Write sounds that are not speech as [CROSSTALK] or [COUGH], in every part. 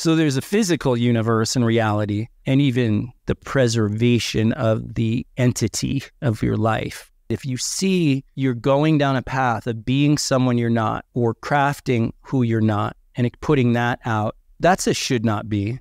So there's a physical universe and reality, and even the preservation of the entity of your life. If you see you're going down a path of being someone you're not or crafting who you're not and putting that out, that's a should not be.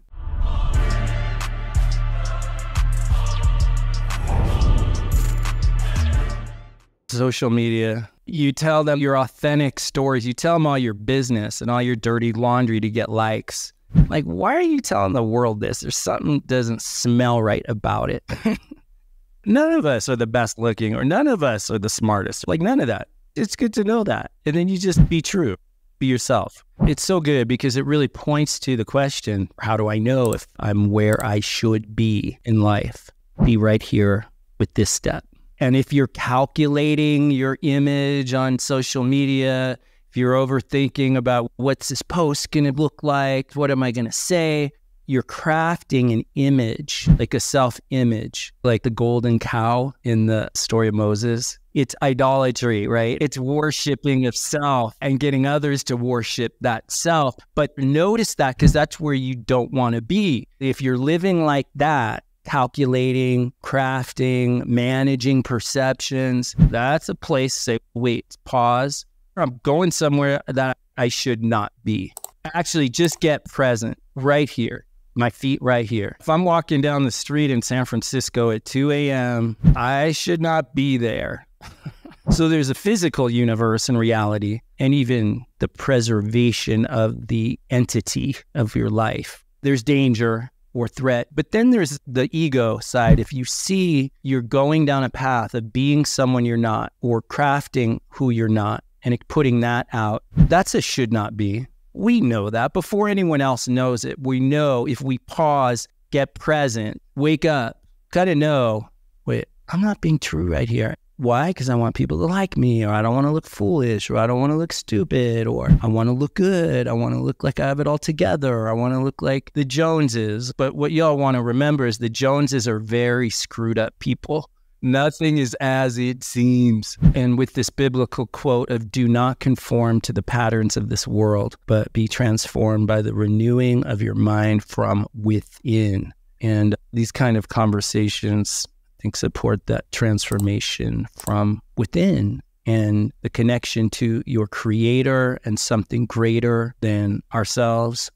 Social media, you tell them your authentic stories, you tell them all your business and all your dirty laundry to get likes. Like, why are you telling the world this? There's something doesn't smell right about it. [LAUGHS] none of us are the best looking or none of us are the smartest. Like, none of that. It's good to know that. And then you just be true, be yourself. It's so good because it really points to the question how do I know if I'm where I should be in life? Be right here with this step. And if you're calculating your image on social media, you're overthinking about what's this post going to look like, what am I going to say, you're crafting an image, like a self image, like the golden cow in the story of Moses. It's idolatry, right? It's worshiping of self and getting others to worship that self. But notice that because that's where you don't want to be. If you're living like that, calculating, crafting, managing perceptions, that's a place to say, wait, pause. I'm going somewhere that I should not be. Actually, just get present right here my feet right here. If I'm walking down the street in San Francisco at 2 a.m., I should not be there. [LAUGHS] so there's a physical universe and reality, and even the preservation of the entity of your life. There's danger or threat, but then there's the ego side. If you see you're going down a path of being someone you're not or crafting who you're not and putting that out, that's a should not be. We know that before anyone else knows it. We know if we pause, get present, wake up, kind of know, wait, I'm not being true right here. Why? Because I want people to like me, or I don't want to look foolish, or I don't want to look stupid, or I want to look good. I want to look like I have it all together, or I want to look like the Joneses. But what y'all want to remember is the Joneses are very screwed up people. Nothing is as it seems. And with this biblical quote of do not conform to the patterns of this world, but be transformed by the renewing of your mind from within. And these kind of conversations, I think, support that transformation from within and the connection to your creator and something greater than ourselves